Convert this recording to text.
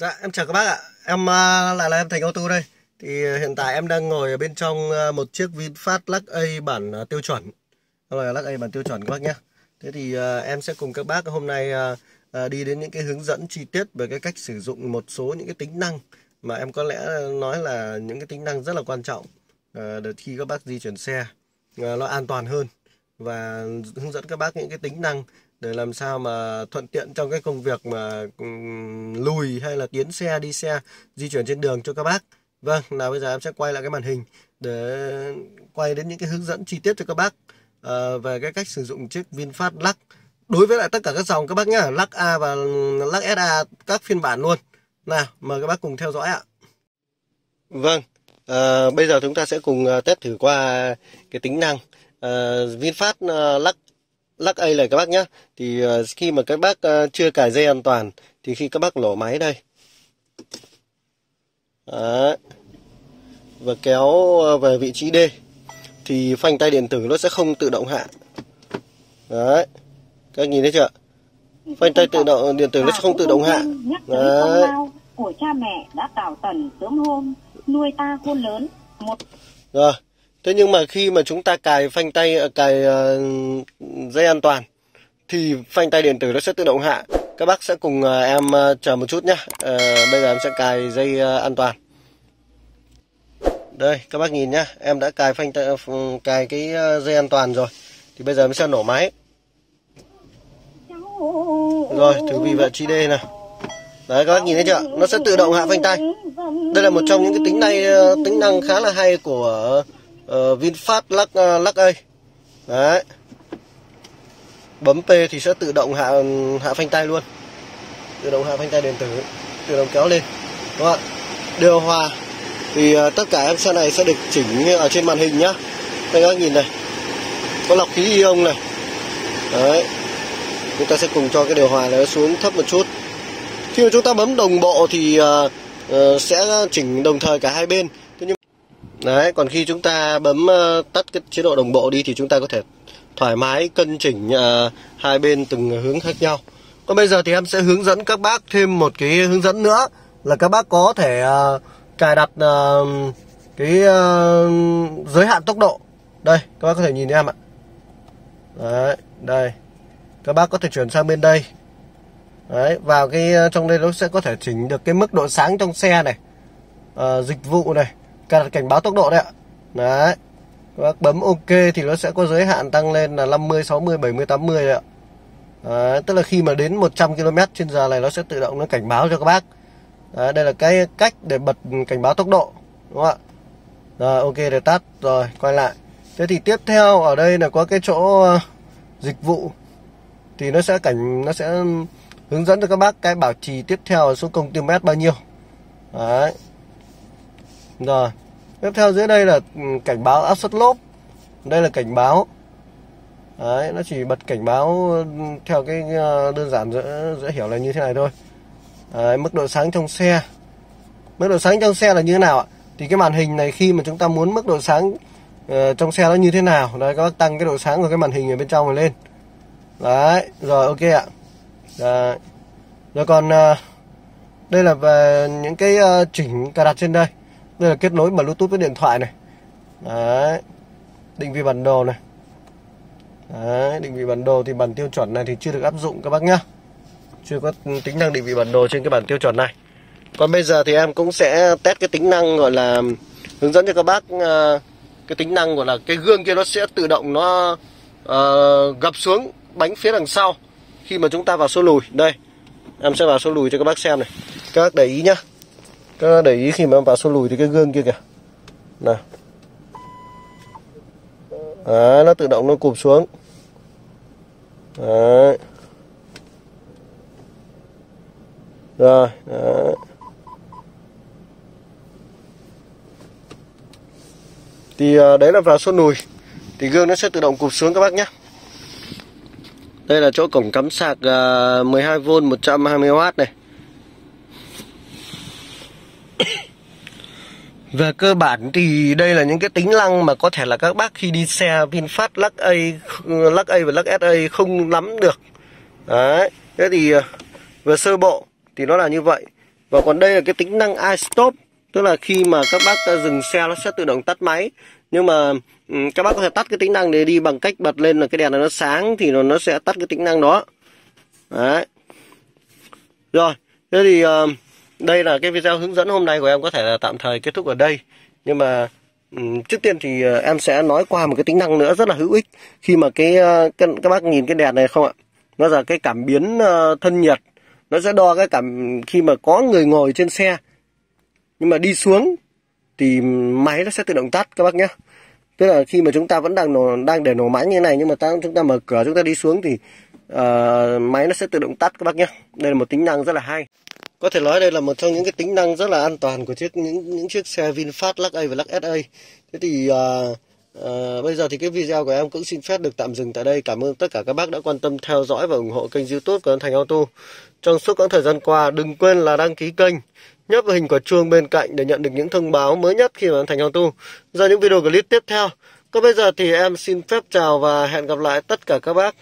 Dạ em chào các bác ạ. Em uh, lại là em Thành Auto đây. Thì à, hiện tại em đang ngồi ở bên trong uh, một chiếc VinFast Lux A bản uh, tiêu chuẩn. Đây là Lux A bản tiêu chuẩn các bác nhé. Thế thì uh, em sẽ cùng các bác hôm nay uh, uh, đi đến những cái hướng dẫn chi tiết về cái cách sử dụng một số những cái tính năng Mà em có lẽ nói là những cái tính năng rất là quan trọng uh, để khi các bác di chuyển xe uh, nó an toàn hơn Và hướng dẫn các bác những cái tính năng để làm sao mà thuận tiện trong cái công việc mà ừ, lùi hay là tiến xe đi xe di chuyển trên đường cho các bác. Vâng nào bây giờ em sẽ quay lại cái màn hình để quay đến những cái hướng dẫn chi tiết cho các bác uh, về cái cách sử dụng chiếc VinFast Lux đối với lại tất cả các dòng các bác nhá Lux A và Lux SA các phiên bản luôn. Nào mời các bác cùng theo dõi ạ. Vâng uh, bây giờ chúng ta sẽ cùng ờ, test thử qua cái tính năng uh, VinFast Lux lắc A này các bác nhé thì uh, khi mà các bác uh, chưa cài dây an toàn thì khi các bác nổ máy đây. Đấy. và kéo về vị trí D thì phanh tay điện tử nó sẽ không tự động hạ. Đấy. Các nhìn thấy chưa? Phanh tay tự động điện tử nó sẽ không tự động hạ. Đấy. của cha mẹ đã tạo tần sớm hôm nuôi ta khôn lớn. Một rồi Thế nhưng mà khi mà chúng ta cài phanh tay ờ, cài uh, dây an toàn thì phanh tay điện tử nó sẽ tự động hạ. Các bác sẽ cùng uh, em uh, chờ một chút nhé. Uh, bây giờ em sẽ cài dây uh, an toàn. Đây, các bác nhìn nhá, em đã cài phanh tay, cài cái dây an toàn rồi. Thì bây giờ em sẽ nổ máy. Rồi, thử vị vị chi D nào. Đấy các bác nhìn thấy chưa? Nó sẽ tự động hạ phanh tay. Đây là một trong những cái tính năng tính năng khá là hay của uh, VinFast lắc uh, lắc A. Đấy. Bấm P thì sẽ tự động hạ hạ phanh tay luôn. Tự động hạ phanh tay điện tử tự động kéo lên. Đúng không ạ? Điều hòa. Thì uh, tất cả em xe này sẽ được chỉnh ở trên màn hình nhá. Các các nhìn này. Có lọc khí ion này. Đấy. Chúng ta sẽ cùng cho cái điều hòa này xuống thấp một chút. Khi mà chúng ta bấm đồng bộ thì uh, uh, sẽ chỉnh đồng thời cả hai bên. Đấy, còn khi chúng ta bấm uh, tắt cái chế độ đồng bộ đi thì chúng ta có thể thoải mái cân chỉnh uh, hai bên từng hướng khác nhau. Còn bây giờ thì em sẽ hướng dẫn các bác thêm một cái hướng dẫn nữa là các bác có thể uh, cài đặt uh, cái uh, giới hạn tốc độ. Đây, các bác có thể nhìn em ạ. Đấy, đây. Các bác có thể chuyển sang bên đây. Đấy, vào cái trong đây nó sẽ có thể chỉnh được cái mức độ sáng trong xe này. Uh, dịch vụ này cài đặt cảnh báo tốc độ đấy ạ. Đấy. Các bác bấm ok thì nó sẽ có giới hạn tăng lên là 50 60 70 80 đấy ạ. Đấy, tức là khi mà đến 100 km trên giờ này nó sẽ tự động nó cảnh báo cho các bác. Đấy, đây là cái cách để bật cảnh báo tốc độ đúng không ạ? Rồi ok để tắt rồi quay lại. Thế thì tiếp theo ở đây là có cái chỗ ờ, dịch vụ. Thì nó sẽ cảnh nó sẽ hướng dẫn cho các bác cái bảo trì tiếp theo số công km bao nhiêu. Đấy rồi. Tiếp theo dưới đây là ừ, cảnh báo áp suất lốp. Đây là cảnh báo. Đấy, nó chỉ bật cảnh báo ừ, theo cái ờ, đơn giản dễ, dễ hiểu là như thế này thôi. Đấy, mức độ sáng trong xe. Mức độ sáng trong xe là như thế nào ạ? Thì cái màn hình này khi mà chúng ta muốn mức độ sáng uh, trong xe nó như thế nào? Đấy các bác tăng cái độ sáng của cái màn hình ở bên trong này lên. Đấy rồi ok ạ. Đấy. rồi còn uh, đây là về những cái uh, chỉnh cài đặt trên đây đây là kết nối bluetooth với điện thoại này. Đấy định vị bản đồ này. Đấy định vị bản đồ thì bản tiêu chuẩn này thì chưa được áp dụng các bác nhá. Chưa có tính năng định vị bản đồ trên cái bản tiêu chuẩn này. Còn bây giờ thì em cũng sẽ test cái tính năng gọi là hướng dẫn cho các bác ờ, cái tính năng gọi là cái gương kia nó sẽ tự động nó uh, gập xuống bánh phía đằng sau khi mà chúng ta vào số lùi. Đây em sẽ vào số lùi cho các bác xem này. Các bác để ý nhá các để ý khi mà em vào số lùi thì cái gương kia kìa. Nào. Đấy, nó tự động nó cụp xuống. Đấy. rồi đấy. thì à, đấy là vào số lùi. Thì gương nó sẽ tự động cụp xuống các bác nhé. Đây là chỗ cổng cắm sạc ờ, 12V 120W này. Về cơ bản thì đây là những cái tính năng mà có thể là các bác khi đi xe VinFast Lux A, Lux A và Lux SA không nắm được. Đấy. Thế thì ờ, về sơ bộ thì nó là như vậy. Và còn đây là cái tính năng iStop tức là khi mà các bác dừng xe nó sẽ tự động tắt máy nhưng mà ừ, các bác có thể tắt cái tính năng để đi bằng cách bật lên là cái đèn này nó sáng thì nó nó sẽ tắt cái tính năng đó đấy rồi thế thì uh, đây là cái video hướng dẫn hôm nay của em có thể là tạm thời kết thúc ở đây. Nhưng mà ừ, trước tiên thì ờ, em sẽ nói qua một cái tính năng nữa rất là hữu ích khi mà cái ờ, các, các bác nhìn cái đèn này không ạ? Nó là cái cảm biến ờ, thân nhiệt. Nó sẽ đo cái cảm khi mà có người ngồi trên xe. Nhưng mà đi xuống thì máy nó sẽ tự động tắt các bác nhé. Tức là khi mà chúng ta vẫn đang nổ, đang để nổ máy như thế này nhưng mà ta, chúng ta mở cửa chúng ta đi xuống thì uh, máy nó sẽ tự động tắt các bác nhé. Đây là một tính năng rất là hay có thể nói đây là một trong những cái tính năng rất là an toàn của chiếc những những chiếc xe VinFast Lux A và Lux SA thế thì uh, À, bây giờ thì cái video của em cũng xin phép được tạm dừng tại đây. Cảm ơn tất cả các bác đã quan tâm theo dõi và ủng hộ kênh youtube của Thành Auto. Trong suốt quãng thời gian qua, đừng quên là đăng ký kênh, nhấp vào hình quả chuông bên cạnh để nhận được những thông báo mới nhất khi mà Thành Auto ra những video clip tiếp theo. Còn bây giờ thì em xin phép chào và hẹn gặp lại tất cả các bác.